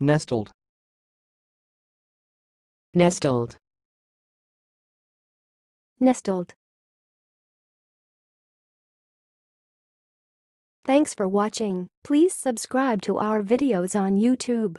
Nestled. Nestled. Nestled. Thanks for watching. Please subscribe to our videos on YouTube.